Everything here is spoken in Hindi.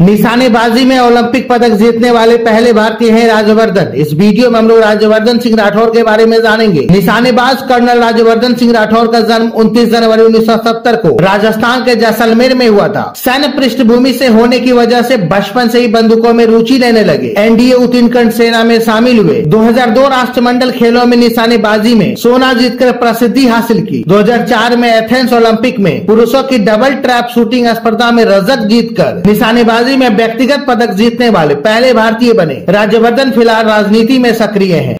निशानेबाजी में ओलंपिक पदक जीतने वाले पहले भारतीय हैं राजवर्धन इस वीडियो में हम लोग राजवर्धन सिंह राठौर के बारे में जानेंगे। निशानेबाज कर्नल राजवर्धन सिंह राठौर का जन्म 29 जनवरी 1970 को राजस्थान के जैसलमेर में हुआ था। सैन्य पृष्ठभूमि से होने की वजह से बचपन से ही बंदूकों में रुचि लेने लगे। एनडीए उत्तराखंड सेना में शामिल हुए। 2002 राष्ट्रमंडल खेलों में निशानेबाजी में सोना जीतकर प्रसिद्धि हासिल की। 2004 में एथेंस ओलंपिक में पुरुषों की डबल ट्रैप शूटिंग स्पर्धा में रजत जीतकर निशानेबाजी में व्यक्तिगत पदक जीतने वाले पहले भारतीय बने। राज्यवर्धन फ़िलहाल राजनीति में सक्रिय हैं।